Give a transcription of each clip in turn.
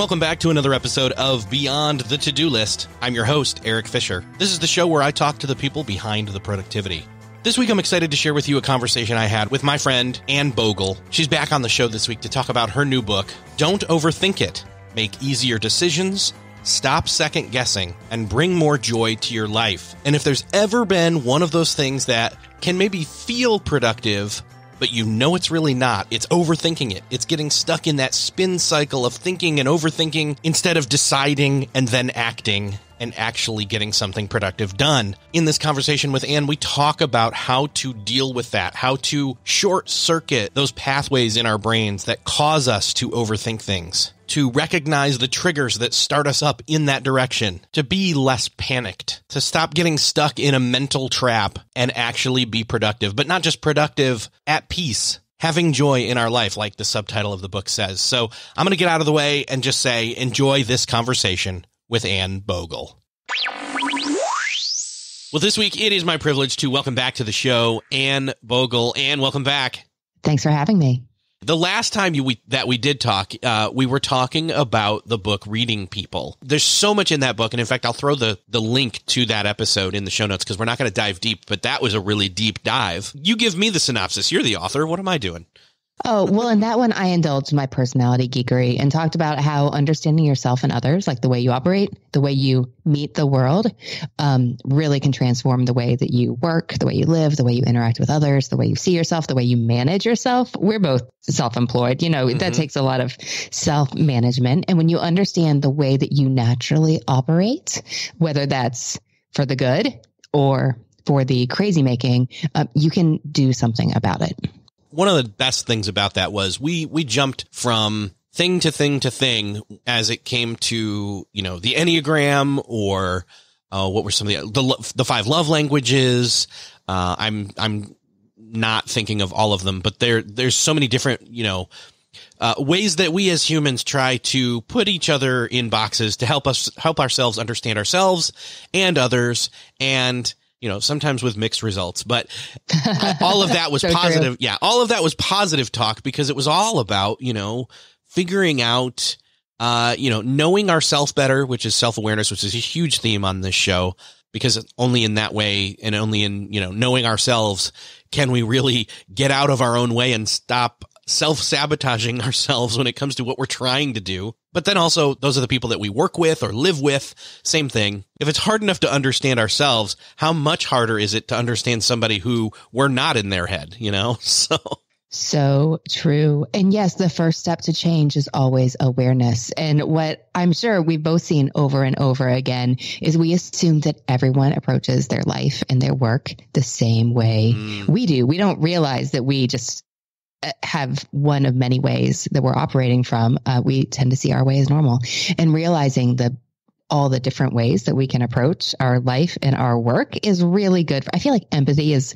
Welcome back to another episode of Beyond the To Do List. I'm your host, Eric Fisher. This is the show where I talk to the people behind the productivity. This week, I'm excited to share with you a conversation I had with my friend, Anne Bogel. She's back on the show this week to talk about her new book, Don't Overthink It Make Easier Decisions, Stop Second Guessing, and Bring More Joy to Your Life. And if there's ever been one of those things that can maybe feel productive, but you know it's really not. It's overthinking it. It's getting stuck in that spin cycle of thinking and overthinking instead of deciding and then acting and actually getting something productive done. In this conversation with Anne, we talk about how to deal with that, how to short circuit those pathways in our brains that cause us to overthink things to recognize the triggers that start us up in that direction, to be less panicked, to stop getting stuck in a mental trap and actually be productive, but not just productive, at peace. Having joy in our life, like the subtitle of the book says. So I'm going to get out of the way and just say, enjoy this conversation with Anne Bogel. Well, this week it is my privilege to welcome back to the show Anne Bogel. Anne, welcome back. Thanks for having me. The last time you, we, that we did talk, uh, we were talking about the book Reading People. There's so much in that book, and in fact, I'll throw the the link to that episode in the show notes because we're not going to dive deep. But that was a really deep dive. You give me the synopsis. You're the author. What am I doing? Oh, well, in that one, I indulged my personality geekery and talked about how understanding yourself and others, like the way you operate, the way you meet the world, um, really can transform the way that you work, the way you live, the way you interact with others, the way you see yourself, the way you manage yourself. We're both self employed. You know, mm-hmm. that takes a lot of self management. And when you understand the way that you naturally operate, whether that's for the good or for the crazy making, uh, you can do something about it one of the best things about that was we we jumped from thing to thing to thing as it came to you know the enneagram or uh, what were some of the the, the five love languages. Uh, I'm I'm not thinking of all of them, but there there's so many different you know uh, ways that we as humans try to put each other in boxes to help us help ourselves understand ourselves and others and you know, sometimes with mixed results, but all of that was so positive. True. Yeah. All of that was positive talk because it was all about, you know, figuring out, uh, you know, knowing ourselves better, which is self awareness, which is a huge theme on this show because only in that way and only in, you know, knowing ourselves can we really get out of our own way and stop self sabotaging ourselves when it comes to what we're trying to do. But then also, those are the people that we work with or live with. Same thing. If it's hard enough to understand ourselves, how much harder is it to understand somebody who we're not in their head, you know? So. So true. And yes, the first step to change is always awareness. And what I'm sure we've both seen over and over again is we assume that everyone approaches their life and their work the same way mm. we do. We don't realize that we just have one of many ways that we're operating from. Uh, we tend to see our way as normal and realizing the all the different ways that we can approach our life and our work is really good. I feel like empathy is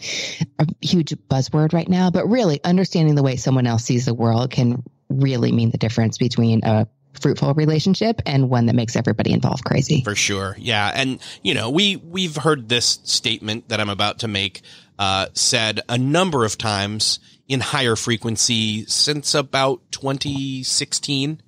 a huge buzzword right now, but really understanding the way someone else sees the world can really mean the difference between a fruitful relationship and one that makes everybody involved crazy. For sure. Yeah. And you know, we we've heard this statement that I'm about to make uh, said a number of times in higher frequency since about 2016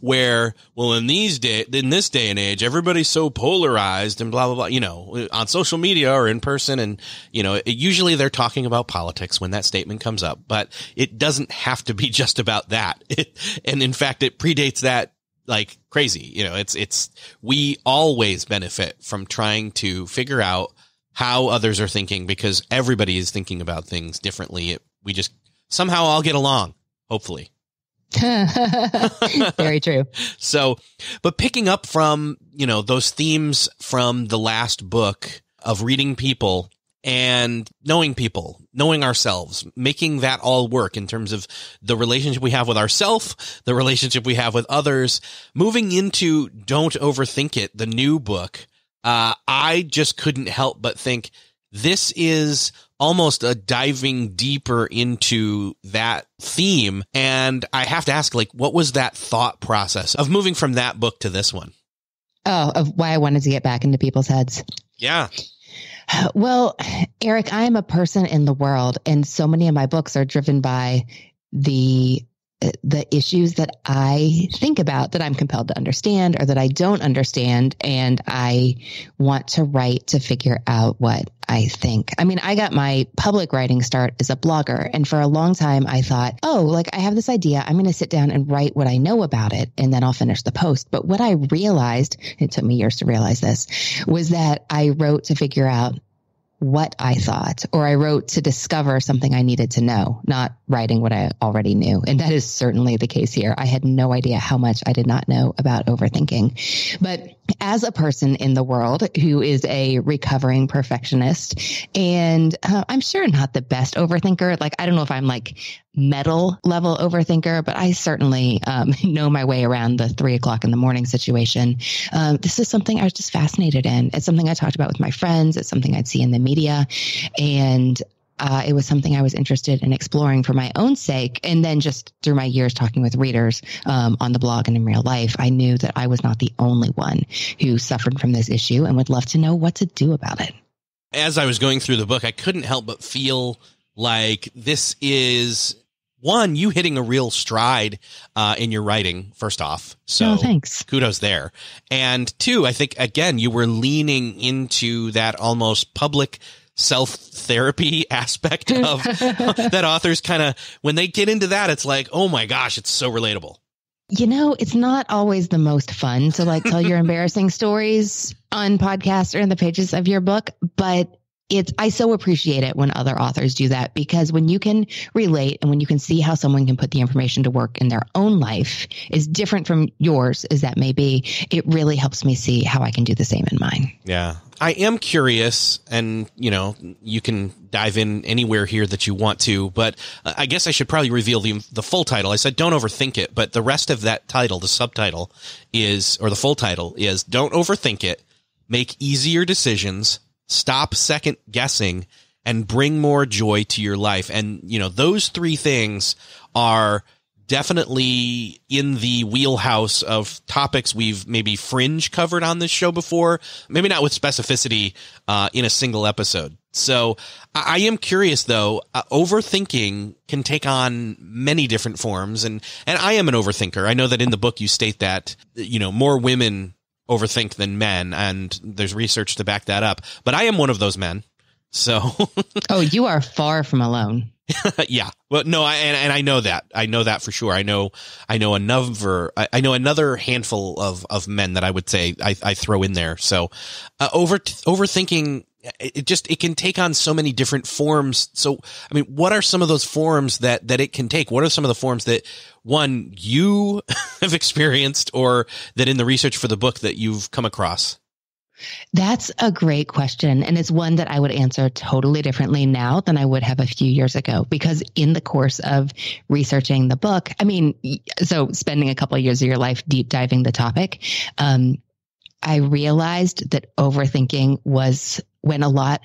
where well in these day in this day and age everybody's so polarized and blah blah blah you know on social media or in person. And you know it, usually they're talking about politics when that statement comes up but it doesn't have to be just about that. It, and in fact it predates that like crazy. You know it's it's we always benefit from trying to figure out how others are thinking because everybody is thinking about things differently we just somehow I'll get along, hopefully. Very true. so, but picking up from, you know, those themes from the last book of reading people and knowing people, knowing ourselves, making that all work in terms of the relationship we have with ourselves, the relationship we have with others, moving into Don't Overthink It, the new book. Uh, I just couldn't help but think this is almost a diving deeper into that theme. And I have to ask, like, what was that thought process of moving from that book to this one? Oh, of why I wanted to get back into people's heads. Yeah. Well, Eric, I am a person in the world, and so many of my books are driven by the the issues that I think about that I'm compelled to understand or that I don't understand. And I want to write to figure out what I think. I mean, I got my public writing start as a blogger. And for a long time, I thought, oh, like I have this idea. I'm going to sit down and write what I know about it and then I'll finish the post. But what I realized, it took me years to realize this, was that I wrote to figure out what I thought, or I wrote to discover something I needed to know, not writing what I already knew. And that is certainly the case here. I had no idea how much I did not know about overthinking. But as a person in the world who is a recovering perfectionist, and uh, I'm sure not the best overthinker, like I don't know if I'm like metal level overthinker, but I certainly um, know my way around the three o'clock in the morning situation. Um, this is something I was just fascinated in. It's something I talked about with my friends. It's something I'd see in the media. And uh, it was something I was interested in exploring for my own sake. And then just through my years talking with readers um, on the blog and in real life, I knew that I was not the only one who suffered from this issue and would love to know what to do about it. As I was going through the book, I couldn't help but feel like this is one you hitting a real stride uh, in your writing first off. So oh, thanks. kudos there. And two i think again you were leaning into that almost public self therapy aspect of that authors kind of when they get into that it's like oh my gosh it's so relatable. You know it's not always the most fun to like tell your embarrassing stories on podcasts or in the pages of your book but it's I so appreciate it when other authors do that because when you can relate and when you can see how someone can put the information to work in their own life is different from yours as that may be, it really helps me see how I can do the same in mine. Yeah. I am curious and you know, you can dive in anywhere here that you want to, but I guess I should probably reveal the the full title. I said don't overthink it, but the rest of that title, the subtitle is or the full title is don't overthink it. Make easier decisions stop second guessing and bring more joy to your life. And, you know, those three things are definitely in the wheelhouse of topics we've maybe fringe covered on this show before, maybe not with specificity uh, in a single episode. So I am curious though, uh, overthinking can take on many different forms and, and I am an overthinker. I know that in the book you state that, you know, more women overthink than men, and there's research to back that up. But I am one of those men. So, oh, you are far from alone. yeah. Well, no, I, and, and I know that. I know that for sure. I know, I know another, I, I know another handful of, of men that I would say I, I throw in there. So, uh, over, overthinking it just it can take on so many different forms so i mean what are some of those forms that that it can take what are some of the forms that one you have experienced or that in the research for the book that you've come across that's a great question. And it's one that I would answer totally differently now than I would have a few years ago. Because in the course of researching the book, I mean, so spending a couple of years of your life deep diving the topic, um, I realized that overthinking was went a lot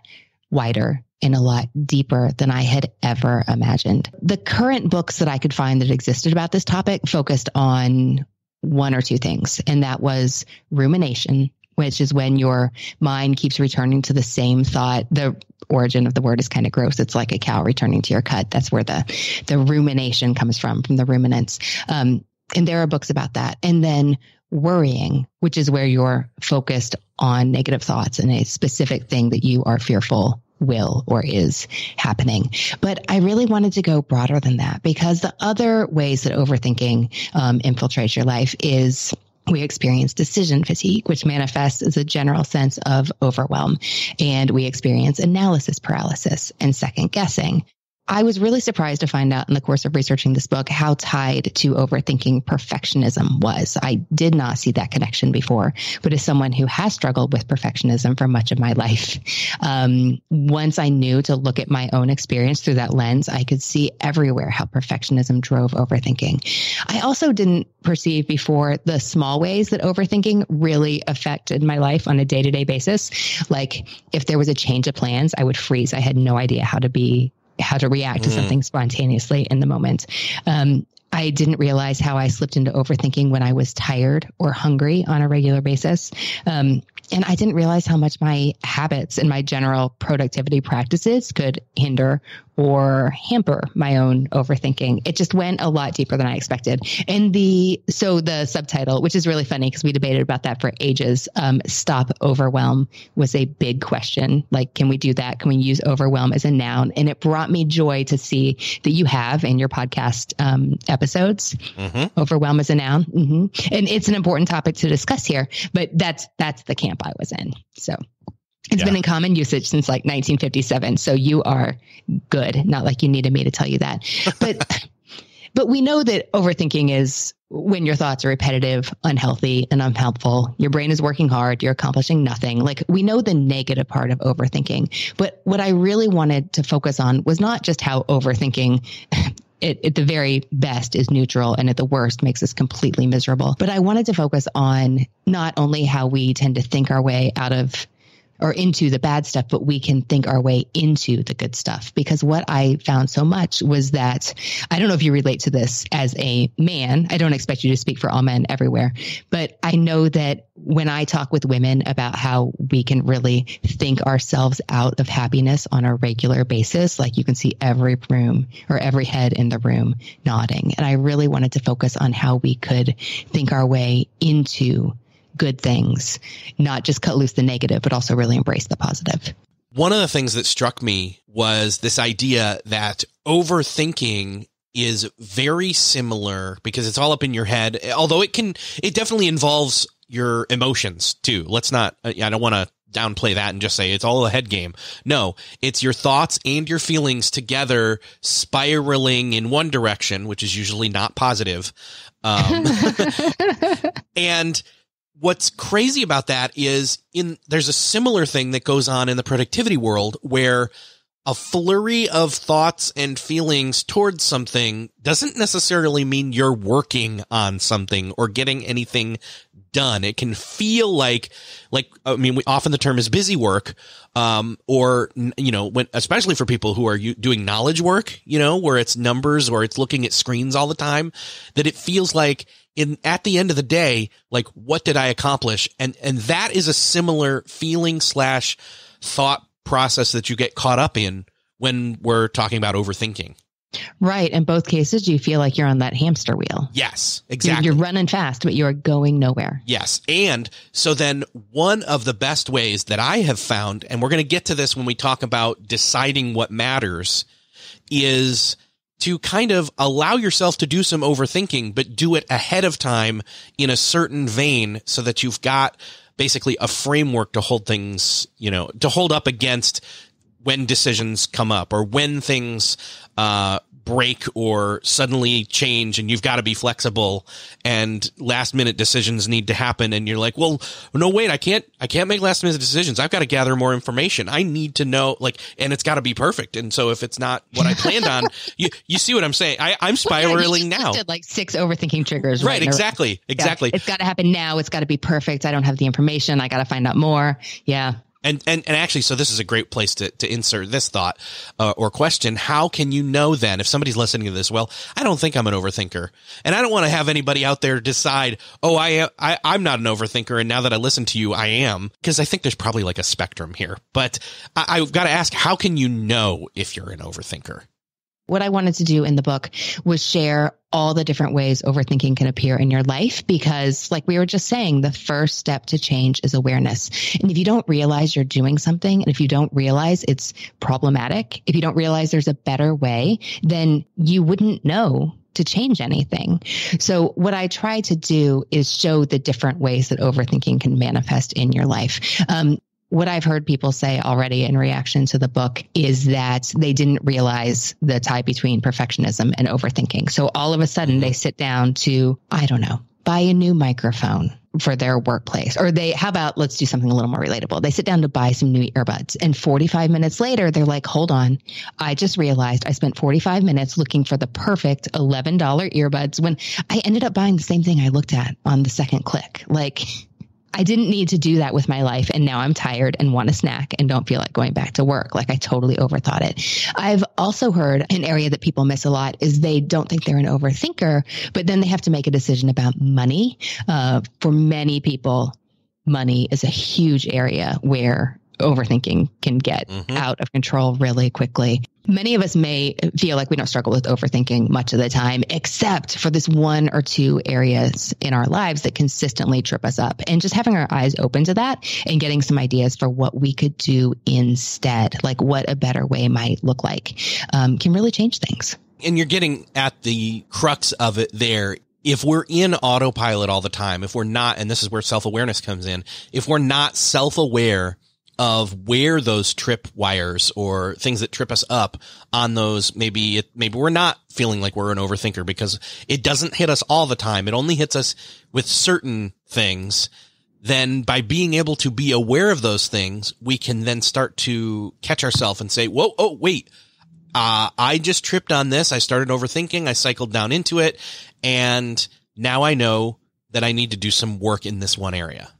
wider and a lot deeper than I had ever imagined. The current books that I could find that existed about this topic focused on one or two things, and that was rumination, which is when your mind keeps returning to the same thought. The origin of the word is kind of gross. It's like a cow returning to your cut. That's where the the rumination comes from, from the ruminants. Um, and there are books about that. And then worrying, which is where you're focused on negative thoughts and a specific thing that you are fearful will or is happening. But I really wanted to go broader than that because the other ways that overthinking um, infiltrates your life is we experience decision fatigue, which manifests as a general sense of overwhelm. And we experience analysis paralysis and second guessing. I was really surprised to find out in the course of researching this book how tied to overthinking perfectionism was. I did not see that connection before, but as someone who has struggled with perfectionism for much of my life, um, once I knew to look at my own experience through that lens, I could see everywhere how perfectionism drove overthinking. I also didn't perceive before the small ways that overthinking really affected my life on a day to day basis. Like if there was a change of plans, I would freeze. I had no idea how to be how to react to mm. something spontaneously in the moment. Um, I didn't realize how I slipped into overthinking when I was tired or hungry on a regular basis. Um, And I didn't realize how much my habits and my general productivity practices could hinder or hamper my own overthinking. It just went a lot deeper than I expected. And the, so the subtitle, which is really funny because we debated about that for ages, um, stop overwhelm was a big question. Like, can we do that? Can we use overwhelm as a noun? And it brought me joy to see that you have in your podcast um, episodes, mm-hmm. overwhelm as a noun. Mm-hmm. And it's an important topic to discuss here, but that's, that's the camp I was in. So it's yeah. been in common usage since like 1957. So you are good. Not like you needed me to tell you that. But but we know that overthinking is when your thoughts are repetitive, unhealthy, and unhelpful. Your brain is working hard, you're accomplishing nothing. Like we know the negative part of overthinking. But what I really wanted to focus on was not just how overthinking it, at the very best is neutral and at the worst makes us completely miserable. But I wanted to focus on not only how we tend to think our way out of or into the bad stuff, but we can think our way into the good stuff. Because what I found so much was that I don't know if you relate to this as a man. I don't expect you to speak for all men everywhere, but I know that when I talk with women about how we can really think ourselves out of happiness on a regular basis, like you can see every room or every head in the room nodding. And I really wanted to focus on how we could think our way into good things, not just cut loose the negative, but also really embrace the positive. One of the things that struck me was this idea that overthinking is very similar because it's all up in your head. Although it can, it definitely involves your emotions too. Let's not, I don't want to downplay that and just say it's all a head game. No, it's your thoughts and your feelings together spiraling in one direction, which is usually not positive. Um, and what's crazy about that is in there's a similar thing that goes on in the productivity world where a flurry of thoughts and feelings towards something doesn't necessarily mean you're working on something or getting anything done. It can feel like, like, I mean, we, often the term is busy work, um, or, you know, when, especially for people who are doing knowledge work, you know, where it's numbers or it's looking at screens all the time, that it feels like in at the end of the day, like what did I accomplish? And and that is a similar feeling slash thought process that you get caught up in when we're talking about overthinking. Right. In both cases, you feel like you're on that hamster wheel. Yes, exactly. You're, you're, running fast, but you are going nowhere. Yes. And so then one of the best ways that I have found, and we're going to get to this when we talk about deciding what matters, is to kind of allow yourself to do some overthinking, but do it ahead of time in a certain vein so that you've got basically a framework to hold things, you know, to hold up against when decisions come up or when things uh, break or suddenly change and you've got to be flexible and last minute decisions need to happen and you're like well no wait i can't i can't make last minute decisions. I've got to gather more information. I need to know like and it's got to be perfect. And so if it's not what i planned on you you see what i'm saying? I, i'm spiraling well, yeah, now. like six overthinking triggers right, right exactly exactly yeah, it's got to happen now. It's got to be perfect. I don't have the information. I got to find out more. Yeah and, and, and actually, so this is a great place to, to insert this thought uh, or question. How can you know then if somebody's listening to this? Well, I don't think I'm an overthinker and I don't want to have anybody out there decide, oh, I, am, I, I'm not an overthinker. And now that I listen to you, I am because I think there's probably like a spectrum here, but I, I've got to ask, how can you know if you're an overthinker? What I wanted to do in the book was share all the different ways overthinking can appear in your life because, like we were just saying, the first step to change is awareness. And if you don't realize you're doing something, and if you don't realize it's problematic, if you don't realize there's a better way, then you wouldn't know to change anything. So what I try to do is show the different ways that overthinking can manifest in your life. Um, what I've heard people say already in reaction to the book is that they didn't realize the tie between perfectionism and overthinking. So all of a sudden they sit down to, I don't know, buy a new microphone for their workplace. Or they, how about let's do something a little more relatable? They sit down to buy some new earbuds and 45 minutes later, they're like, hold on. I just realized I spent 45 minutes looking for the perfect $11 earbuds when I ended up buying the same thing I looked at on the second click. Like, I didn't need to do that with my life. And now I'm tired and want a snack and don't feel like going back to work. Like I totally overthought it. I've also heard an area that people miss a lot is they don't think they're an overthinker, but then they have to make a decision about money. Uh, for many people, money is a huge area where overthinking can get mm-hmm. out of control really quickly. Many of us may feel like we don't struggle with overthinking much of the time, except for this one or two areas in our lives that consistently trip us up. And just having our eyes open to that and getting some ideas for what we could do instead, like what a better way might look like, um, can really change things. And you're getting at the crux of it there if we're in autopilot all the time, if we're not, and this is where self awareness comes in, if we're not self aware of where those trip wires or things that trip us up on those, maybe it, maybe we're not feeling like we're an overthinker because it doesn't hit us all the time. It only hits us with certain things. Then by being able to be aware of those things, we can then start to catch ourselves and say, whoa, oh, wait, uh, I just tripped on this. I started overthinking. I cycled down into it. And now I know that I need to do some work in this one area.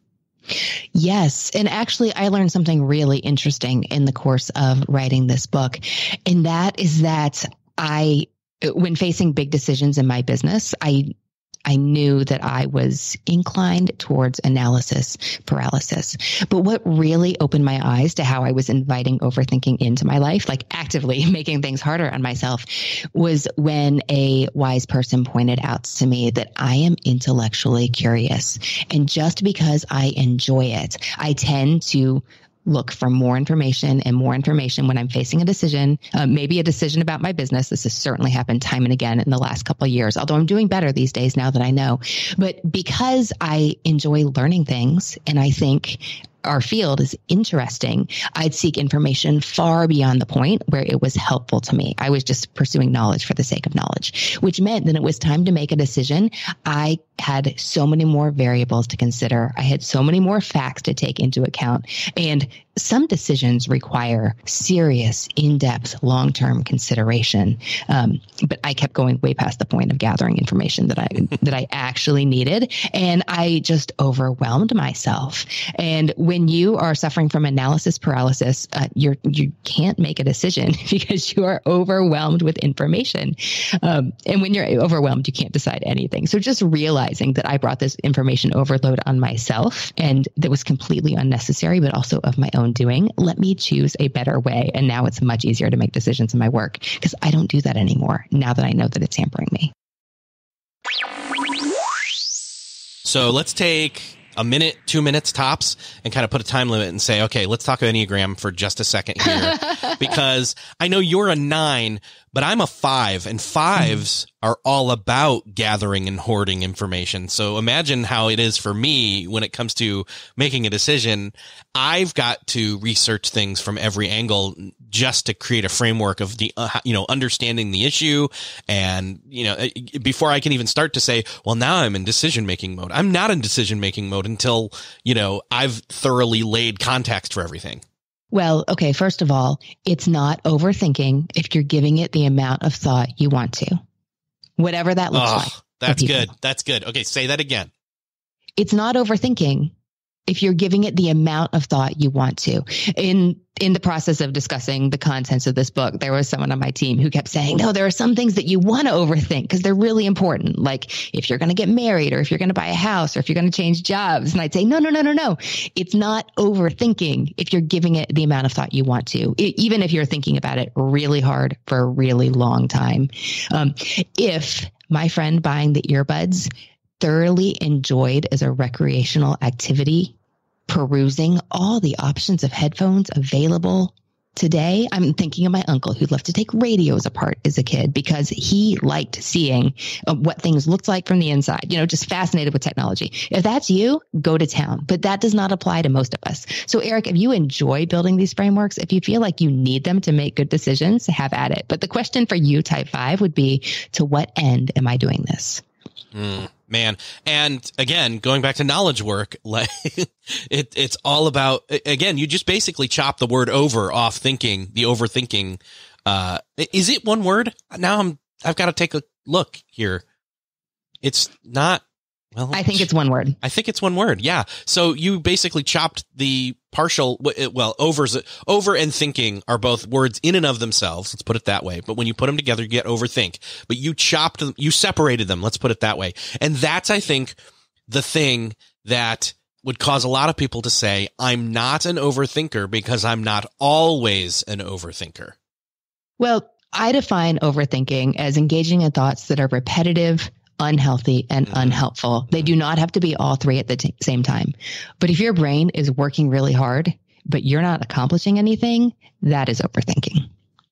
Yes. And actually, I learned something really interesting in the course of writing this book. And that is that I, when facing big decisions in my business, I I knew that I was inclined towards analysis paralysis. But what really opened my eyes to how I was inviting overthinking into my life, like actively making things harder on myself, was when a wise person pointed out to me that I am intellectually curious. And just because I enjoy it, I tend to look for more information and more information when I'm facing a decision, uh, maybe a decision about my business. This has certainly happened time and again in the last couple of years, although I'm doing better these days now that I know. But because I enjoy learning things and I think our field is interesting, I'd seek information far beyond the point where it was helpful to me. I was just pursuing knowledge for the sake of knowledge, which meant that it was time to make a decision. I had so many more variables to consider. I had so many more facts to take into account. And some decisions require serious, in-depth, long-term consideration. Um, but I kept going way past the point of gathering information that I that I actually needed, and I just overwhelmed myself. And when you are suffering from analysis paralysis, uh, you're you can't make a decision because you are overwhelmed with information. Um, and when you're overwhelmed, you can't decide anything. So just realizing that I brought this information overload on myself, and that was completely unnecessary, but also of my own own doing. Let me choose a better way. And now it's much easier to make decisions in my work because I don't do that anymore now that I know that it's hampering me. So let's take a minute, two minutes tops, and kind of put a time limit and say, okay, let's talk of Enneagram for just a second here. because I know you're a nine, but I'm a five, and fives are all about gathering and hoarding information. So imagine how it is for me when it comes to making a decision. I've got to research things from every angle just to create a framework of the, uh, you know, understanding the issue. And, you know, uh, before I can even start to say, well, now I'm in decision making mode. I'm not in decision making mode until, you know, I've thoroughly laid context for everything. Well, okay, first of all, it's not overthinking if you're giving it the amount of thought you want to, whatever that looks oh, like. That's good. That's good. Okay, say that again. It's not overthinking if you're giving it the amount of thought you want to. In in the process of discussing the contents of this book, there was someone on my team who kept saying, "No, there are some things that you want to overthink because they're really important. Like if you're going to get married or if you're going to buy a house or if you're going to change jobs." And I'd say, "No, no, no, no, no. It's not overthinking if you're giving it the amount of thought you want to, it, even if you're thinking about it really hard for a really long time. Um, if my friend buying the earbuds thoroughly enjoyed as a recreational activity, perusing all the options of headphones available today. I'm thinking of my uncle who loved to take radios apart as a kid because he liked seeing uh, what things looked like from the inside, you know, just fascinated with technology. If that's you, go to town, but that does not apply to most of us. So Eric, if you enjoy building these frameworks, if you feel like you need them to make good decisions, have at it. But the question for you, type five would be to what end am I doing this? Mm, man. And again, going back to knowledge work, like it, it's all about, again, you just basically chop the word over off thinking, the overthinking. Uh, is it one word? Now I'm, I've got to take a look here. It's not well, I think it's one word. I think it's one word. Yeah. So you basically chopped the partial, well, overs, over and thinking are both words in and of themselves. Let's put it that way. But when you put them together, you get overthink. But you chopped them, you separated them. Let's put it that way. And that's, I think, the thing that would cause a lot of people to say, I'm not an overthinker because I'm not always an overthinker. Well, I define overthinking as engaging in thoughts that are repetitive, unhealthy, and mm-hmm. unhelpful. They do not have to be all three at the t- same time. But if your brain is working really hard, but you're not accomplishing anything, that is overthinking.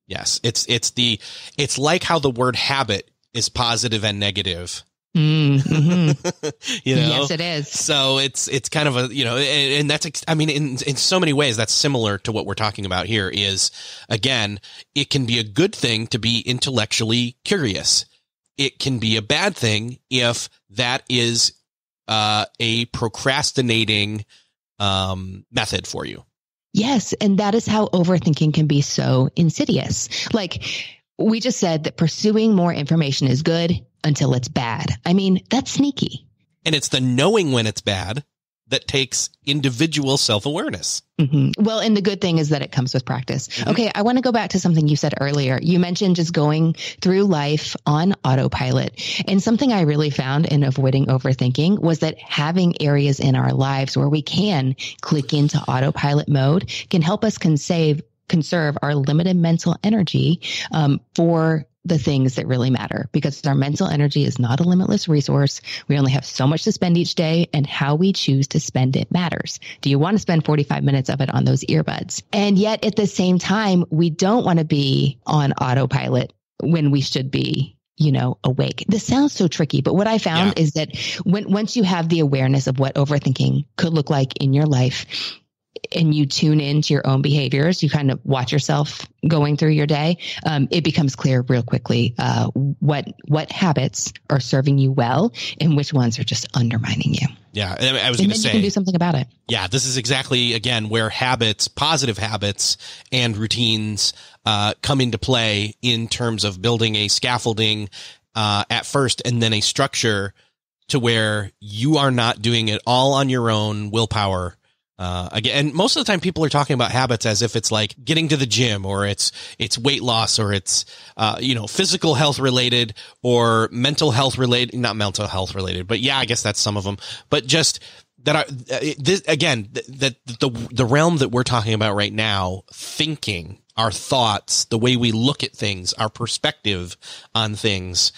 Yes, it's it's the it's like how the word habit is positive and negative. Mm-hmm. you know, yes, it is. So it's it's kind of a you know, and, and that's I mean, in in so many ways, that's similar to what we're talking about here. Is again, it can be a good thing to be intellectually curious. It can be a bad thing if that is uh, a procrastinating um, method for you. Yes. And that is how overthinking can be so insidious. Like we just said that pursuing more information is good until it's bad. I mean, that's sneaky. And it's the knowing when it's bad that takes individual self awareness. Mm-hmm. Well, and the good thing is that it comes with practice. Mm-hmm. Okay, I want to go back to something you said earlier. You mentioned just going through life on autopilot. And something I really found in avoiding overthinking was that having areas in our lives where we can click into autopilot mode can help us conserve conserve our limited mental energy um, for the things that really matter because our mental energy is not a limitless resource. We only have so much to spend each day and how we choose to spend it matters. Do you want to spend 45 minutes of it on those earbuds? And yet at the same time, we don't want to be on autopilot when we should be you know, awake. This sounds so tricky, but what I found yeah. is that when once you have the awareness of what overthinking could look like in your life, and you tune into your own behaviors, you kind of watch yourself going through your day, um, it becomes clear real quickly uh, what what habits are serving you well and which ones are just undermining you. Yeah, I was going to say you can do something about it. Yeah, this is exactly again where habits, positive habits, and routines uh, come into play in terms of building a scaffolding uh, at first, and then a structure to where you are not doing it all on your own willpower uh, again, and most of the time people are talking about habits as if it's like getting to the gym or it's, it's weight loss or it's, uh, you know, physical health related or mental health related, not mental health related, but yeah, I guess that's some of them, but just that are, this, again, that the, the realm that we're talking about right now, thinking, our thoughts, the way we look at things, our perspective on things,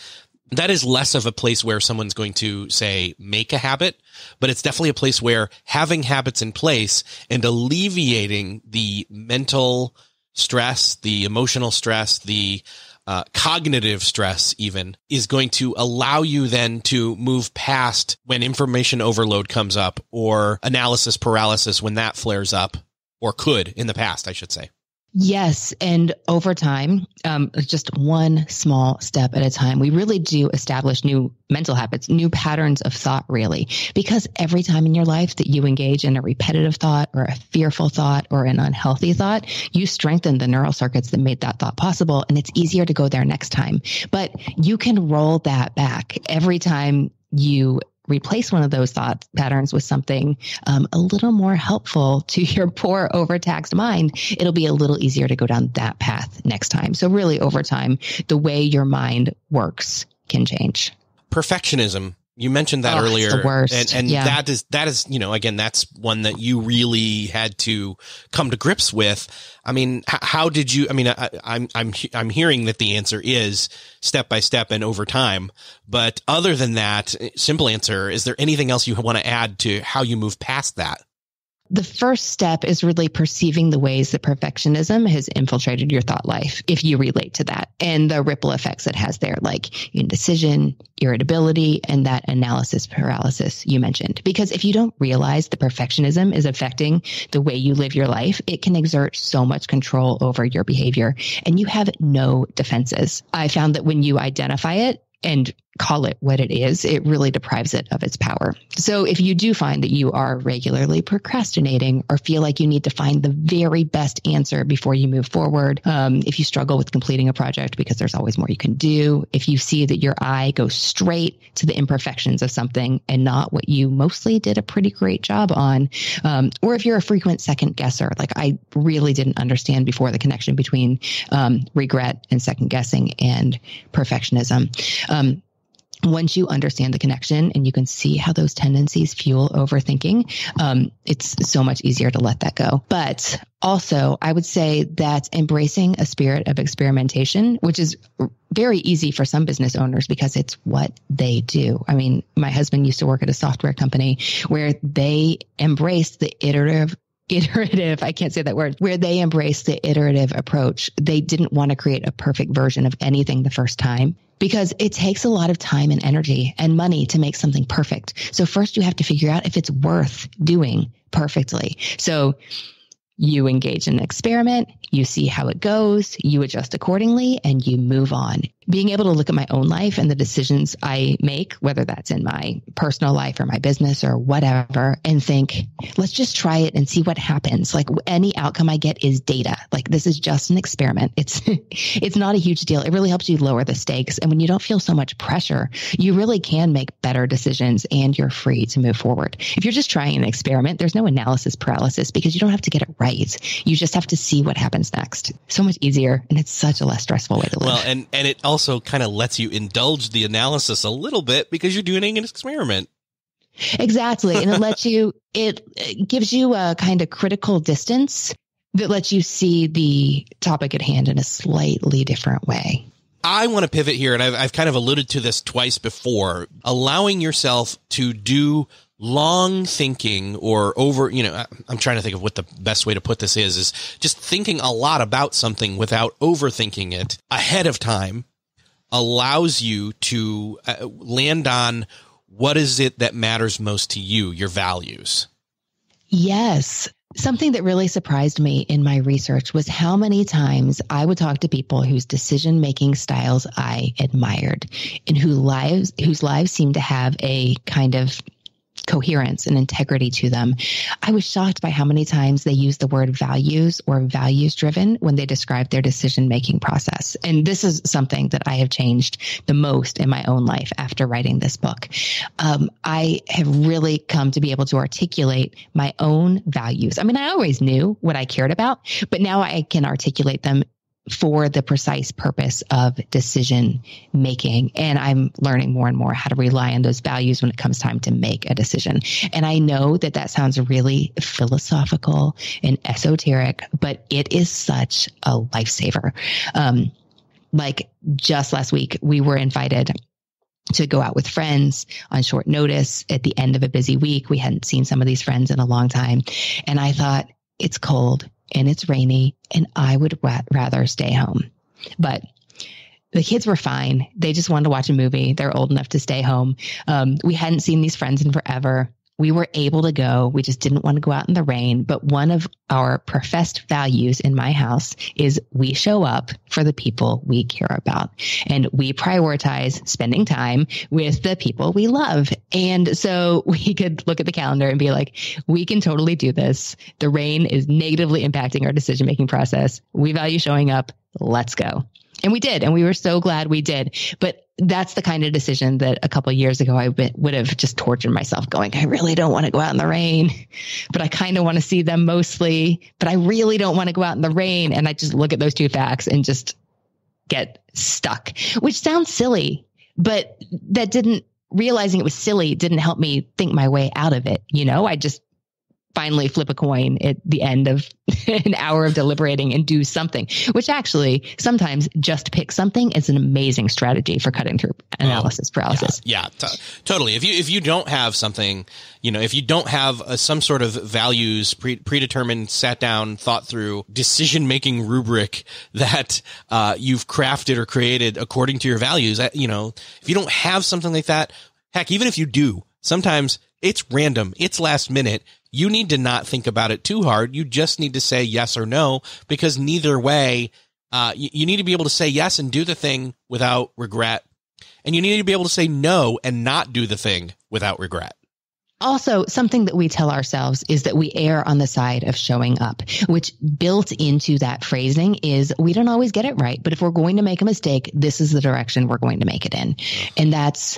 that is less of a place where someone's going to say make a habit, but it's definitely a place where having habits in place and alleviating the mental stress, the emotional stress, the uh, cognitive stress even is going to allow you then to move past when information overload comes up or analysis paralysis when that flares up or could in the past, I should say. Yes. And over time, um, just one small step at a time, we really do establish new mental habits, new patterns of thought, really. Because every time in your life that you engage in a repetitive thought or a fearful thought or an unhealthy thought, you strengthen the neural circuits that made that thought possible. And it's easier to go there next time. But you can roll that back every time you replace one of those thought patterns with something um, a little more helpful to your poor overtaxed mind, it'll be a little easier to go down that path next time. So really over time, the way your mind works can change. Perfectionism you mentioned that oh, earlier, and, and yeah. that is that is you know again that's one that you really had to come to grips with. I mean, h- how did you? I mean, I, I'm I'm I'm hearing that the answer is step by step and over time. But other than that, simple answer: is there anything else you want to add to how you move past that? The first step is really perceiving the ways that perfectionism has infiltrated your thought life, if you relate to that, and the ripple effects it has there, like indecision, irritability, and that analysis paralysis you mentioned. Because if you don't realize that perfectionism is affecting the way you live your life, it can exert so much control over your behavior, and you have no defenses. I found that when you identify it, and call it what it is, it really deprives it of its power. So if you do find that you are regularly procrastinating or feel like you need to find the very best answer before you move forward, um, if you struggle with completing a project because there's always more you can do, if you see that your eye goes straight to the imperfections of something and not what you mostly did a pretty great job on, um, or if you're a frequent second guesser, like I really didn't understand before the connection between um, regret and second guessing and perfectionism um, once you understand the connection and you can see how those tendencies fuel overthinking, um, it's so much easier to let that go. But also, I would say that embracing a spirit of experimentation, which is very easy for some business owners because it's what they do. I mean, my husband used to work at a software company where they embraced the iterative iterative, I can't say that word, where they embrace the iterative approach. They didn't want to create a perfect version of anything the first time because it takes a lot of time and energy and money to make something perfect. So first you have to figure out if it's worth doing perfectly. So you engage in an experiment, you see how it goes, you adjust accordingly, and you move on being able to look at my own life and the decisions I make, whether that's in my personal life or my business or whatever, and think, let's just try it and see what happens. Like any outcome I get is data. Like this is just an experiment. It's, it's not a huge deal. It really helps you lower the stakes. And when you don't feel so much pressure, you really can make better decisions and you're free to move forward. If you're just trying an experiment, there's no analysis paralysis because you don't have to get it right. You just have to see what happens next. So much easier. And it's such a less stressful way to live. Well, and, and it also also kind of lets you indulge the analysis a little bit because you're doing an experiment. Exactly. And it lets you, it, it gives you a kind of critical distance that lets you see the topic at hand in a slightly different way. I want to pivot here, and I've, I've kind of alluded to this twice before. Allowing yourself to do long thinking or over, you know, I'm trying to think of what the best way to put this is, is just thinking a lot about something without overthinking it ahead of time allows you to uh, land on what is it that matters most to you, your values. Yes. Something that really surprised me in my research was how many times I would talk to people whose decision making styles I admired and who lives whose lives seemed to have a kind of coherence and integrity to them. I was shocked by how many times they use the word values or values driven when they describe their decision making process. And this is something that I have changed the most in my own life after writing this book. Um, I have really come to be able to articulate my own values. I mean, I always knew what I cared about, but now I can articulate them for the precise purpose of decision making. And I'm learning more and more how to rely on those values when it comes time to make a decision. And I know that that sounds really philosophical and esoteric, but it is such a lifesaver. Um, like just last week, we were invited to go out with friends on short notice at the end of a busy week. We hadn't seen some of these friends in a long time. And I thought, it's cold and it's rainy and I would ra- rather stay home. But the kids were fine. They just wanted to watch a movie. They're old enough to stay home. Um, we hadn't seen these friends in forever. We were able to go. We just didn't want to go out in the rain. But one of our professed values in my house is we show up for the people we care about and we prioritize spending time with the people we love. And so we could look at the calendar and be like, we can totally do this. The rain is negatively impacting our decision making process. We value showing up. Let's go. And we did. And we were so glad we did. But that's the kind of decision that a couple years ago I would have just tortured myself going, I really don't want to go out in the rain, but I kind of want to see them mostly, but I really don't want to go out in the rain. And I just look at those two facts and just get stuck, which sounds silly, but that didn't realizing it was silly didn't help me think my way out of it. You know, I just finally flip a coin at the end of an hour of deliberating and do something, which actually sometimes just pick something is an amazing strategy for cutting through analysis oh, paralysis. Yeah, yeah t- totally. If you, if you don't have something, you know, if you don't have a, some sort of values, pre- predetermined, sat down, thought through decision making rubric that, uh, you've crafted or created according to your values, uh, you know, if you don't have something like that, heck, even if you do, sometimes it's random. It's last minute you need to not think about it too hard. You just need to say yes or no because neither way, uh, you, you need to be able to say yes and do the thing without regret. And you need to be able to say no and not do the thing without regret. Also, something that we tell ourselves is that we err on the side of showing up, which built into that phrasing is we don't always get it right. But if we're going to make a mistake, this is the direction we're going to make it in. And that's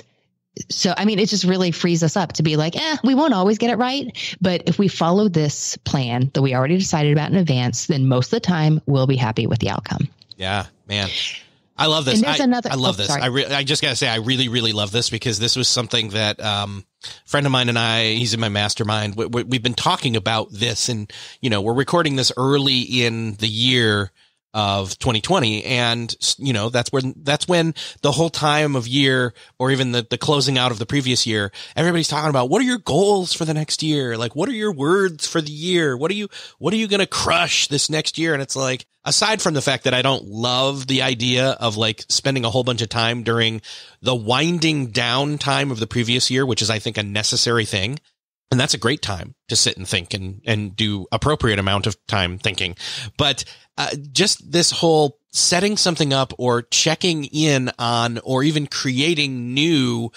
so I mean, it just really frees us up to be like, eh, we won't always get it right, but if we follow this plan that we already decided about in advance, then most of the time we'll be happy with the outcome. Yeah, man. I love this. I, another, I love oh, this. Sorry. I re- I just gotta say, I really, really love this because this was something that, um, friend of mine and I, he's in my mastermind. We, we, we've been talking about this and, you know, we're recording this early in the year of 2020 and you know that's when that's when the whole time of year or even the, the closing out of the previous year everybody's talking about what are your goals for the next year? Like what are your words for the year? What are you what are you going to crush this next year? And it's like aside from the fact that I don't love the idea of like spending a whole bunch of time during the winding down time of the previous year which is I think a necessary thing and that's a great time to sit and think and and do appropriate amount of time thinking. But uh, just this whole setting something up or checking in on or even creating new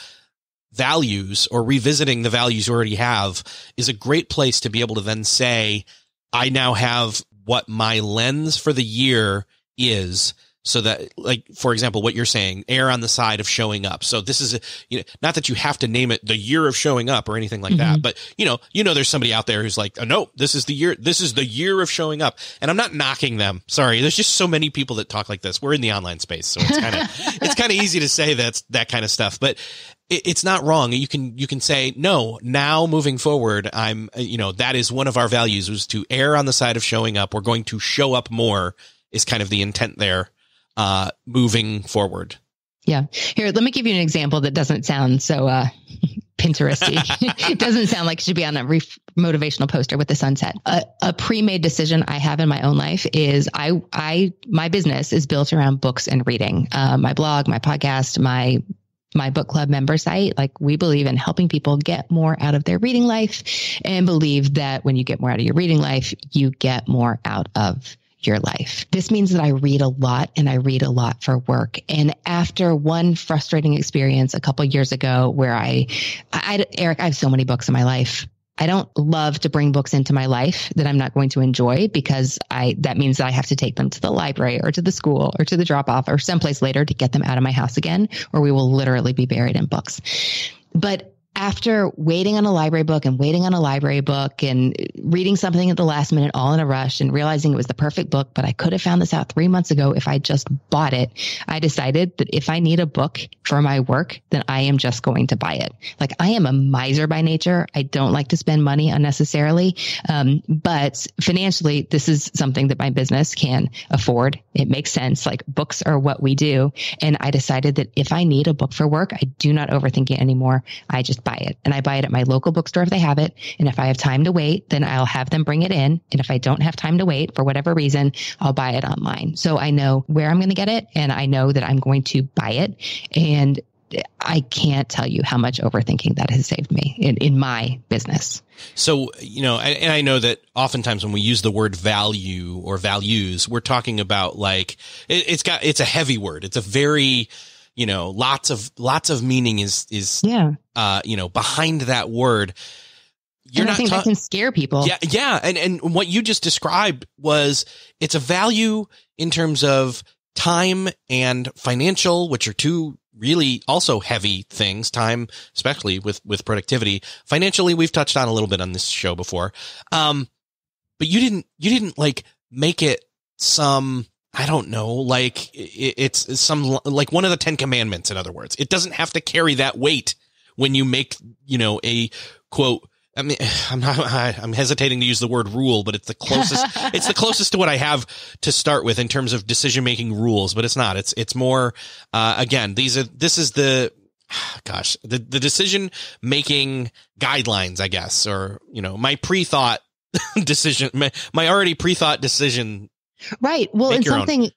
values or revisiting the values you already have is a great place to be able to then say i now have what my lens for the year is so that like for example what you're saying err on the side of showing up. So this is a, you know not that you have to name it the year of showing up or anything like mm-hmm. that but you know you know there's somebody out there who's like oh, no this is the year this is the year of showing up. And i'm not knocking them. Sorry. There's just so many people that talk like this. We're in the online space so it's kind of it's kind of easy to say that's that kind of stuff but it, it's not wrong. You can you can say no now moving forward i'm you know that is one of our values was to err on the side of showing up. We're going to show up more is kind of the intent there uh, moving forward. Yeah. Here, let me give you an example that doesn't sound so uh, Pinteresty. it doesn't sound like it should be on a re- motivational poster with the sunset. A, a, pre-made decision I have in my own life is I, I, my business is built around books and reading. Uh, my blog, my podcast, my my book club member site. Like we believe in helping people get more out of their reading life and believe that when you get more out of your reading life, you get more out of your life. This means that I read a lot and I read a lot for work. And after one frustrating experience a couple years ago where I, I, Eric, I have so many books in my life. I don't love to bring books into my life that I'm not going to enjoy because I that means that I have to take them to the library or to the school or to the drop off or someplace later to get them out of my house again, or we will literally be buried in books. But after waiting on a library book and waiting on a library book and reading something at the last minute all in a rush and realizing it was the perfect book, but I could have found this out three months ago if I just bought it, I decided that if I need a book for my work, then I am just going to buy it. Like I am a miser by nature. I don't like to spend money unnecessarily. Um, but financially, this is something that my business can afford. It makes sense. Like books are what we do. And I decided that if I need a book for work, I do not overthink it anymore. I just buy it. And I buy it at my local bookstore if they have it. And if I have time to wait, then I'll have them bring it in. And if I don't have time to wait for whatever reason, I'll buy it online. So I know where I'm going to get it and I know that I'm going to buy it. And I can't tell you how much overthinking that has saved me in, in my business. So, you know, and I know that oftentimes when we use the word value or values, we're talking about like, it, it's got, it's a heavy word. It's a very, you know, lots of lots of meaning is is yeah, uh, you know, behind that word. You're and not I think ta- that can scare people. Yeah, yeah, and and what you just described was it's a value in terms of time and financial, which are two really also heavy things time especially with with productivity financially we've touched on a little bit on this show before um but you didn't you didn't like make it some I don't know, like it's some like one of the 10 commandments in other words. It doesn't have to carry that weight when you make, you know, a quote I mean, I'm not, I'm hesitating to use the word rule, but it's the closest, it's the closest to what I have to start with in terms of decision making rules, but it's not. It's, it's more, uh, again, these are, this is the, gosh, the, the decision making guidelines, I guess, or, you know, my pre thought decision, my, my already pre thought decision Right. Well, and something own.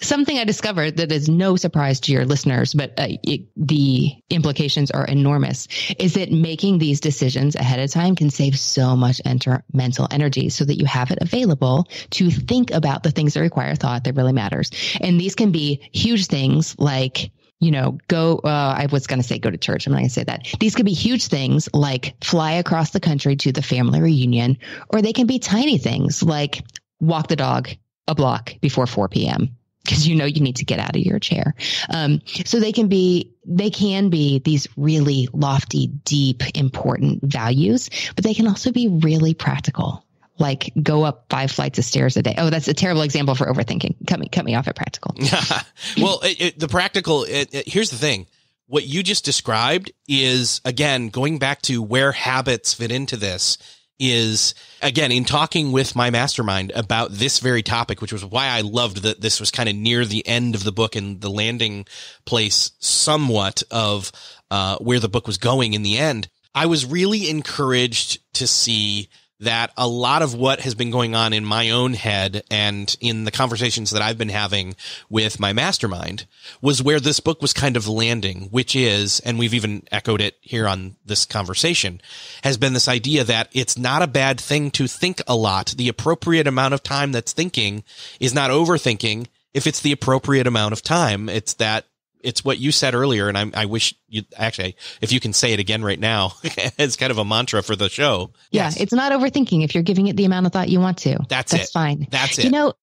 something I discovered that is no surprise to your listeners, but uh, it, the implications are enormous. Is that making these decisions ahead of time can save so much enter- mental energy, so that you have it available to think about the things that require thought that really matters. And these can be huge things like you know, go, uh, I was going to say go to church. I'm not going to say that. These could be huge things like fly across the country to the family reunion, or they can be tiny things like walk the dog a block before 4 p.m. because you know you need to get out of your chair. Um, so they can be they can be these really lofty, deep, important values, but they can also be really practical like go up five flights of stairs a day. Oh, that's a terrible example for overthinking. Cut me, cut me off at practical. well, it, it, the practical, it, here's the thing. What you just described is again, going back to where habits fit into this is again in talking with my mastermind about this very topic, which was why I loved that this was kind of near the end of the book and the landing place somewhat of uh, where the book was going in the end. I was really encouraged to see that a lot of what has been going on in my own head and in the conversations that I've been having with my mastermind was where this book was kind of landing, which is, and we've even echoed it here on this conversation, has been this idea that it's not a bad thing to think a lot. The appropriate amount of time that's thinking is not overthinking. If it's the appropriate amount of time, it's that it's what you said earlier, and I, I wish you actually, if you can say it again right now, it's kind of a mantra for the show. Yeah, yes. it's not overthinking. If you're giving it the amount of thought you want to, that's that's it. fine. That's it. You know,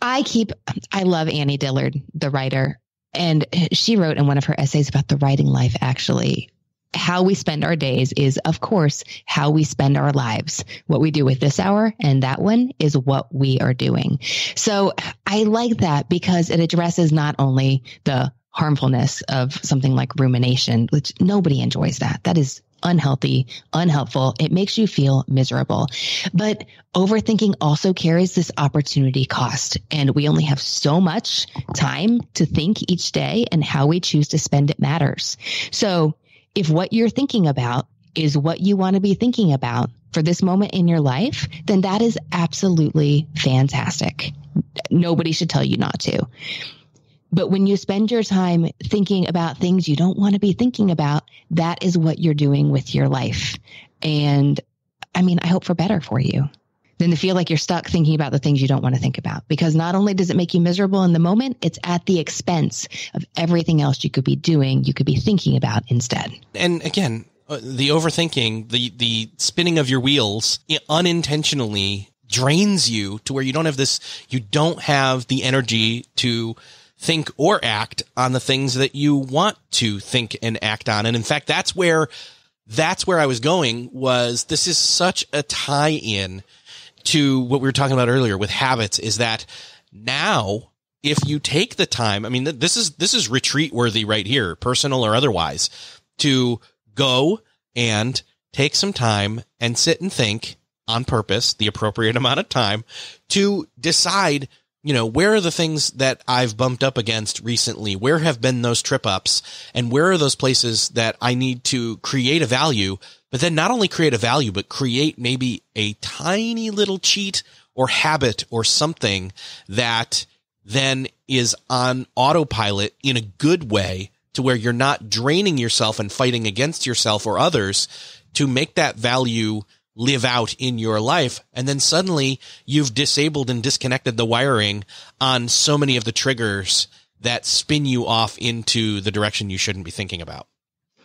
I keep, I love Annie Dillard, the writer, and she wrote in one of her essays about the writing life. Actually, how we spend our days is, of course, how we spend our lives. What we do with this hour and that one is what we are doing. So I like that because it addresses not only the harmfulness of something like rumination, which nobody enjoys that. That is unhealthy, unhelpful. It makes you feel miserable. But overthinking also carries this opportunity cost. And we only have so much time to think each day and how we choose to spend it matters. So if what you're thinking about is what you want to be thinking about for this moment in your life, then that is absolutely fantastic. Nobody should tell you not to. But when you spend your time thinking about things you don't want to be thinking about, that is what you're doing with your life. And I mean, I hope for better for you than to feel like you're stuck thinking about the things you don't want to think about. Because not only does it make you miserable in the moment, it's at the expense of everything else you could be doing, you could be thinking about instead. And again, uh, the overthinking, the the spinning of your wheels unintentionally drains you to where you don't have this you don't have the energy to think or act on the things that you want to think and act on. And in fact, that's where, that's where I was going was this is such a tie in to what we were talking about earlier with habits is that now if you take the time, I mean, this is, this is retreat worthy right here, personal or otherwise, to go and take some time and sit and think on purpose, the appropriate amount of time to decide you know, where are the things that I've bumped up against recently? Where have been those trip ups? And where are those places that I need to create a value, but then not only create a value, but create maybe a tiny little cheat or habit or something that then is on autopilot in a good way to where you're not draining yourself and fighting against yourself or others to make that value live out in your life. And then suddenly you've disabled and disconnected the wiring on so many of the triggers that spin you off into the direction you shouldn't be thinking about.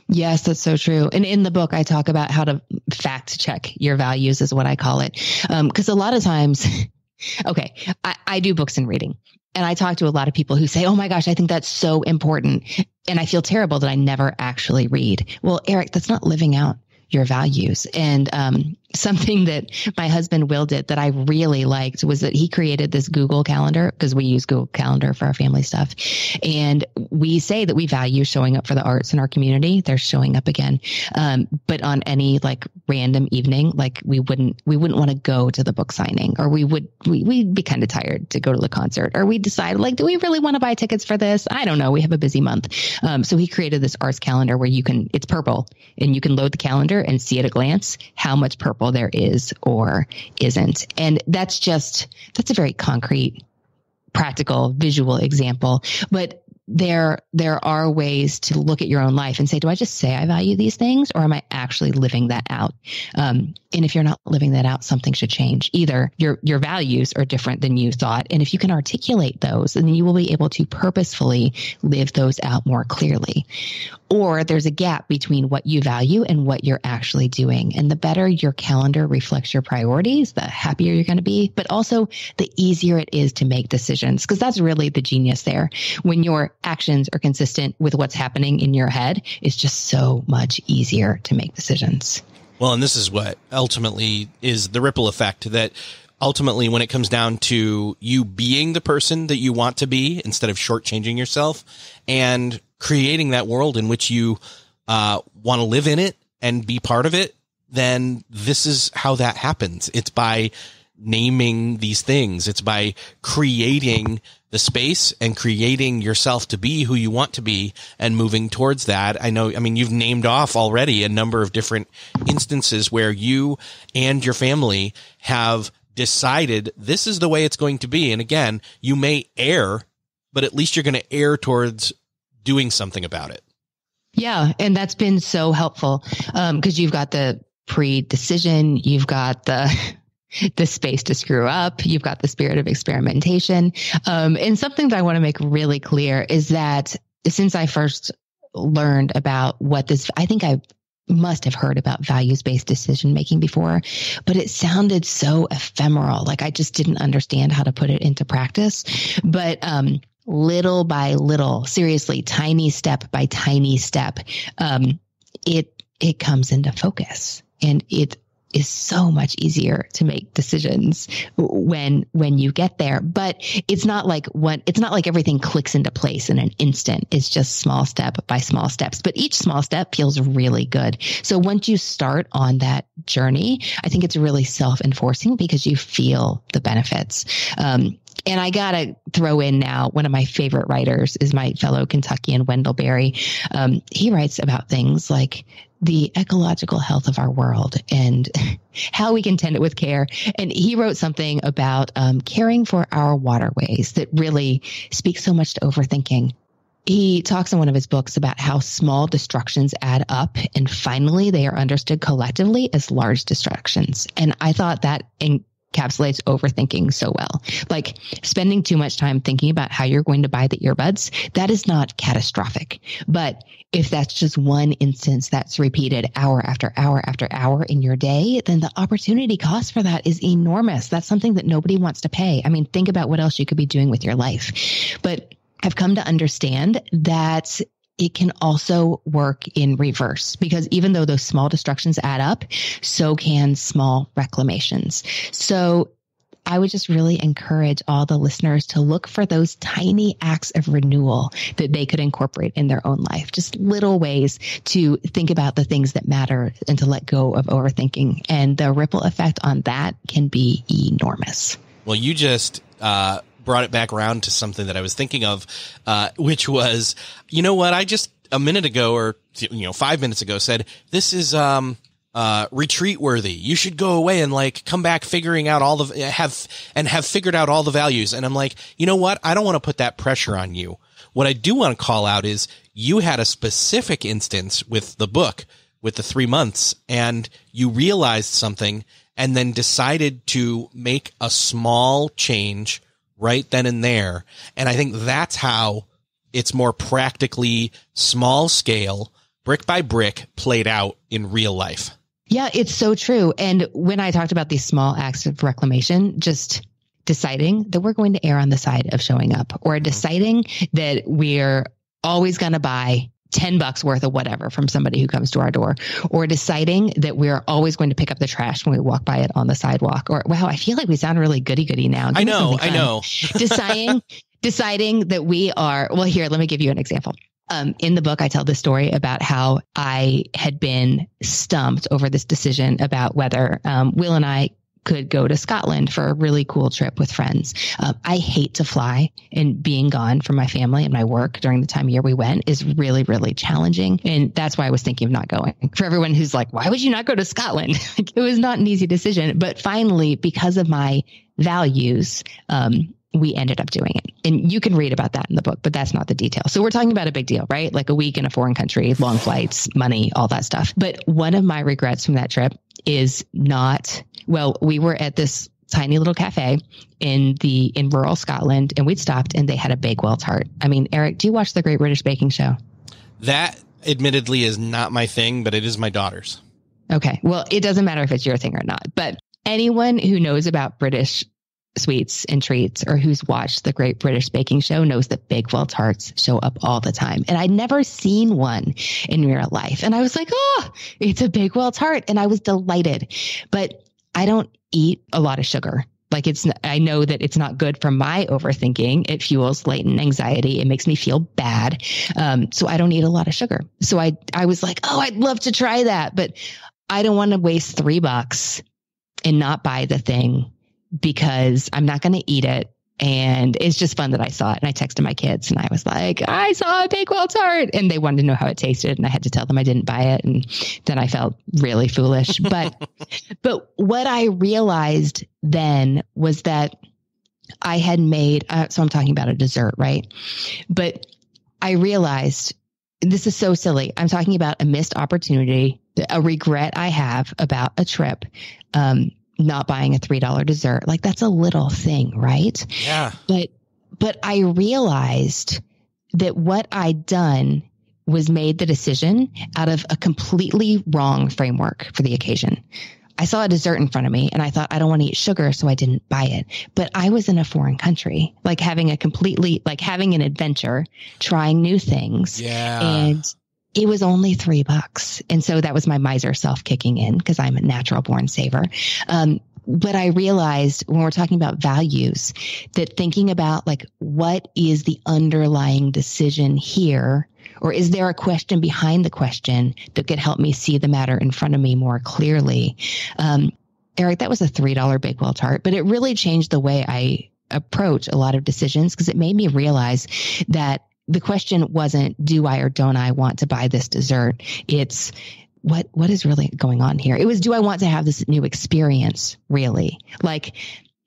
Yes, that's so true. And in the book, I talk about how to fact check your values, is what I call it. Because um, a lot of times, okay, I, I do books and reading. And I talk to a lot of people who say, Oh my gosh, I think that's so important. And I feel terrible that I never actually read. Well, Eric, that's not living out your values. And um, something that my husband Will did that I really liked was that he created this Google Calendar because we use Google Calendar for our family stuff. And we say that we value showing up for the arts in our community. They're showing up again. Um, but on any like random evening, like we wouldn't, we wouldn't want to go to the book signing or we would, we, we'd be kind of tired to go to the concert or we decide like, do we really want to buy tickets for this? I don't know. We have a busy month. Um, so he created this arts calendar where you can, it's purple and you can load the calendar and see at a glance how much purple there is or isn't. And that's just, that's a very concrete, practical, visual example. But there there are ways to look at your own life and say do i just say i value these things or am i actually living that out um, and if you're not living that out something should change either your your values are different than you thought and if you can articulate those then you will be able to purposefully live those out more clearly or there's a gap between what you value and what you're actually doing. And the better your calendar reflects your priorities, the happier you're going to be, but also the easier it is to make decisions. Because that's really the genius there. When your actions are consistent with what's happening in your head, it's just so much easier to make decisions. Well, and this is what ultimately is the ripple effect that ultimately when it comes down to you being the person that you want to be instead of shortchanging yourself and creating that world in which you uh, want to live in it and be part of it, then this is how that happens. It's by naming these things. It's by creating the space and creating yourself to be who you want to be and moving towards that. I know, I mean, you've named off already a number of different instances where you and your family have decided this is the way it's going to be. And again, you may err, but at least you're going to err towards doing something about it. Yeah. And that's been so helpful. Um, cause you've got the pre decision, you've got the, the space to screw up. You've got the spirit of experimentation. Um, and something that I want to make really clear is that since I first learned about what this, I think I must have heard about values based decision making before, but it sounded so ephemeral. Like I just didn't understand how to put it into practice. But, um, little by little, seriously, tiny step by tiny step, um, it, it comes into focus and it is so much easier to make decisions when when you get there. But it's not like what it's not like everything clicks into place in an instant. It's just small step by small steps. But each small step feels really good. So once you start on that journey i think it's really self-enforcing because you feel the benefits. Um, and I gotta throw in now one of my favorite writers is my fellow Kentuckian Wendell Berry. Um, he writes about things like the ecological health of our world and how we can tend it with care. And he wrote something about um, caring for our waterways that really speaks so much to overthinking. He talks in one of his books about how small destructions add up and finally they are understood collectively as large destructions. And I thought that in, encapsulates overthinking so well. Like spending too much time thinking about how you're going to buy the earbuds, that is not catastrophic. But if that's just one instance that's repeated hour after hour after hour in your day, then the opportunity cost for that is enormous. That's something that nobody wants to pay. I mean, think about what else you could be doing with your life. But I've come to understand that it can also work in reverse because even though those small destructions add up, so can small reclamations. So I would just really encourage all the listeners to look for those tiny acts of renewal that they could incorporate in their own life. Just little ways to think about the things that matter and to let go of overthinking. And the ripple effect on that can be enormous. Well, you just, uh, brought it back around to something that I was thinking of, uh, which was, you know what? I just a minute ago or, you know, five minutes ago said, this is, um, uh, retreat worthy. You should go away and like come back figuring out all the, have, and have figured out all the values. And I'm like, you know what? I don't want to put that pressure on you. What I do want to call out is you had a specific instance with the book with the three months and you realized something and then decided to make a small change right then and there. And I think that's how it's more practically small scale, brick by brick played out in real life. Yeah, it's so true. And when I talked about these small acts of reclamation, just deciding that we're going to err on the side of showing up or deciding that we're always going to buy 10 bucks worth of whatever from somebody who comes to our door. Or deciding that we're always going to pick up the trash when we walk by it on the sidewalk. Or wow i feel like we sound really goody goody now. Give i know i know. Deciding deciding that we are well here let me give you an example. Um, in the book, I tell the story about how I had been stumped over this decision about whether um, Will and I could go to Scotland for a really cool trip with friends. Uh, I hate to fly and being gone from my family and my work during the time of year we went is really, really challenging. And that's why I was thinking of not going. For everyone who's like, why would you not go to Scotland? it was not an easy decision. But finally, because of my values, um, we ended up doing it. And you can read about that in the book, but that's not the detail. So we're talking about a big deal, right? Like a week in a foreign country, long flights, money, all that stuff. But one of my regrets from that trip is not, well, we were at this tiny little cafe in the in rural Scotland and we'd stopped and they had a Bakewell tart. I mean, Eric, do you watch the Great British Baking Show? That admittedly is not my thing, but it is my daughter's. Okay. Well, it doesn't matter if it's your thing or not, but anyone who knows about British sweets and treats or who's watched the Great British Baking Show knows that Bakewell tarts show up all the time. And I'd never seen one in real life. And I was like, oh, it's a Bakewell tart. And I was delighted. But I don't eat a lot of sugar. Like it's, I know that it's not good for my overthinking. It fuels latent anxiety. It makes me feel bad. Um, so I don't eat a lot of sugar. So I, I was like, oh, I'd love to try that, but I don't want to waste three bucks and not buy the thing because I'm not going to eat it. And it's just fun that I saw it. And I texted my kids and I was like, I saw a Bakewell tart. And they wanted to know how it tasted. And I had to tell them I didn't buy it. And then I felt really foolish. But, but what I realized then was that I had made, uh, so I'm talking about a dessert, right? But I realized this is so silly. I'm talking about a missed opportunity, a regret I have about a trip. Um, not buying a $3 dessert. Like that's a little thing, right? Yeah. But, but I realized that what I'd done was made the decision out of a completely wrong framework for the occasion. I saw a dessert in front of me and I thought I don't want to eat sugar, so I didn't buy it. But I was in a foreign country, like having a completely, like having an adventure, trying new things. Yeah. And it was only three bucks. And so that was my miser self kicking in because I'm a natural born saver. Um, but I realized when we're talking about values that thinking about like, what is the underlying decision here? Or is there a question behind the question that could help me see the matter in front of me more clearly? Um, Eric, that was a $3 Bakewell tart, but it really changed the way I approach a lot of decisions because it made me realize that the question wasn't do I or don't I want to buy this dessert? It's what what is really going on here? It was do I want to have this new experience really? Like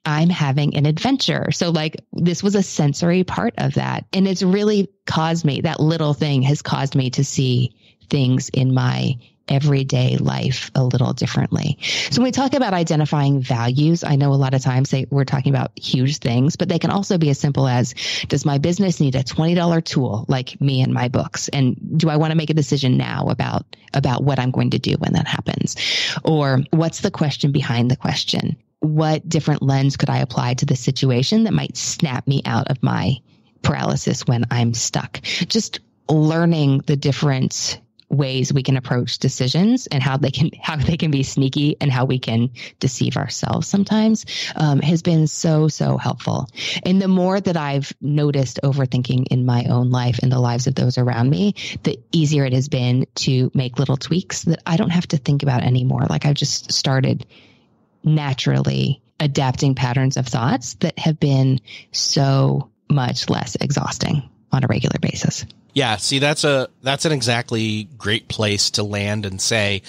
I'm having an adventure. So like this was a sensory part of that. And it's really caused me that little thing has caused me to see things in my everyday life a little differently. So when we talk about identifying values, I know a lot of times they, we're talking about huge things, but they can also be as simple as, does my business need a $20 tool like me and my books? And do I want to make a decision now about, about what I'm going to do when that happens? Or what's the question behind the question? What different lens could I apply to the situation that might snap me out of my paralysis when I'm stuck? Just learning the different ways we can approach decisions and how they can how they can be sneaky and how we can deceive ourselves sometimes um, has been so so helpful. And the more that i've noticed overthinking in my own life and the lives of those around me the easier it has been to make little tweaks that i don't have to think about anymore. Like i've just started naturally adapting patterns of thoughts that have been so much less exhausting on a regular basis yeah, see that's a that's an exactly great place to land and say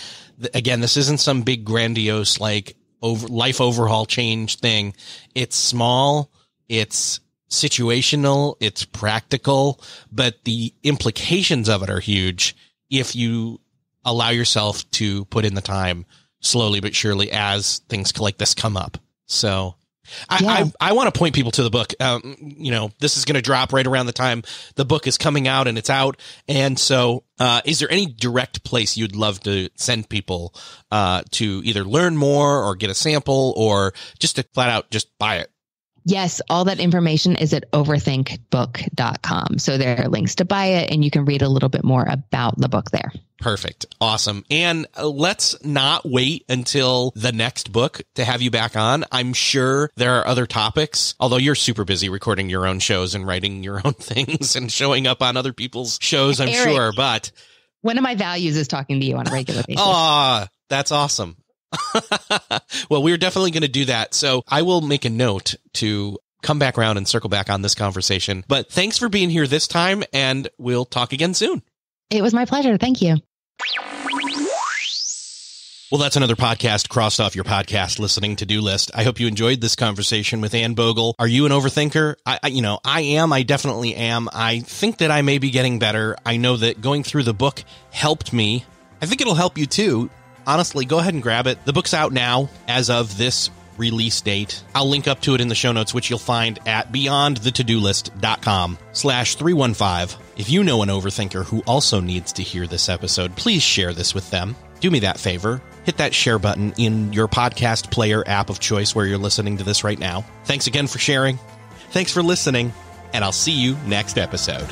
again this isn't some big grandiose like over life overhaul change thing. It's small, it's situational, it's practical, but the implications of it are huge if you allow yourself to put in the time slowly but surely as things like this come up. So I, yeah. I, I want to point people to the book. Um, you know, this is going to drop right around the time the book is coming out and it's out. And so, uh, is there any direct place you'd love to send people, uh, to either learn more or get a sample or just to flat out just buy it? Yes, all that information is at overthinkbook.com. So there are links to buy it and you can read a little bit more about the book there. Perfect. Awesome. And uh, let's not wait until the next book to have you back on. I'm sure there are other topics, although you're super busy recording your own shows and writing your own things and showing up on other people's shows, I'm Eric, sure. But one of my values is talking to you on a regular basis. Ah, that's awesome. well, we're definitely going to do that. So I will make a note to come back around and circle back on this conversation. But thanks for being here this time, and we'll talk again soon. It was my pleasure. Thank you. Well, that's another podcast crossed off your podcast listening to do list. I hope you enjoyed this conversation with Anne Bogel. Are you an overthinker? I, I, you know, I am. I definitely am. I think that I may be getting better. I know that going through the book helped me. I think it'll help you too honestly, go ahead and grab it. The book's out now as of this release date. I'll link up to it in the show notes, which you'll find at beyondthetodolist.com slash 315. If you know an overthinker who also needs to hear this episode, please share this with them. Do me that favor hit that share button in your podcast player app of choice where you're listening to this right now. Thanks again for sharing. Thanks for listening, and I'll see you next episode.